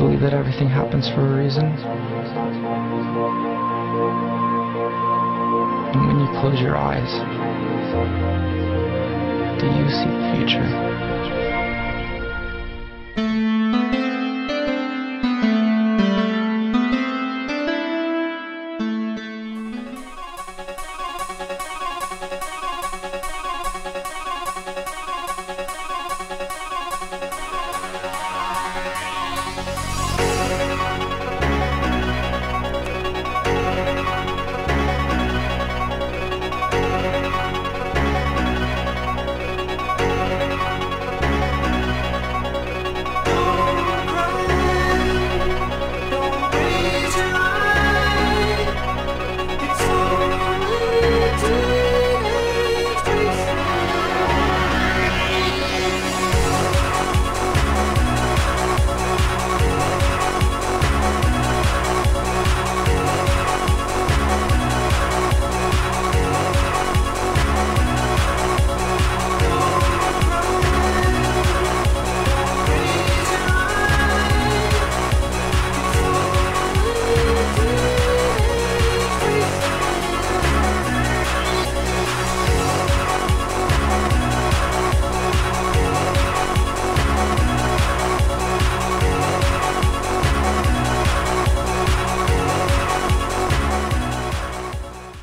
believe that everything happens for a reason? And when you close your eyes, do you see the future?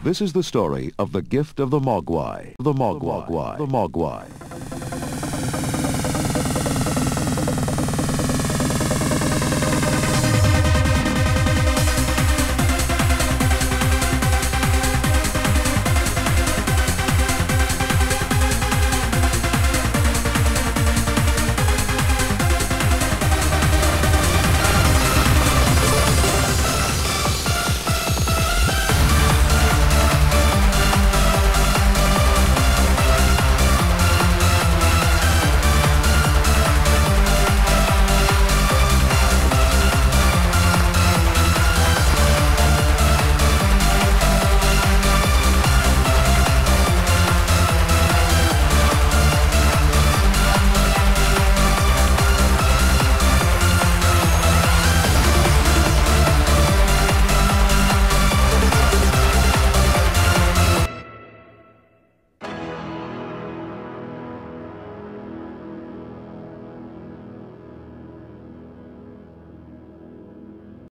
This is the story of the gift of the Mogwai. The Mogwai. The Mogwai.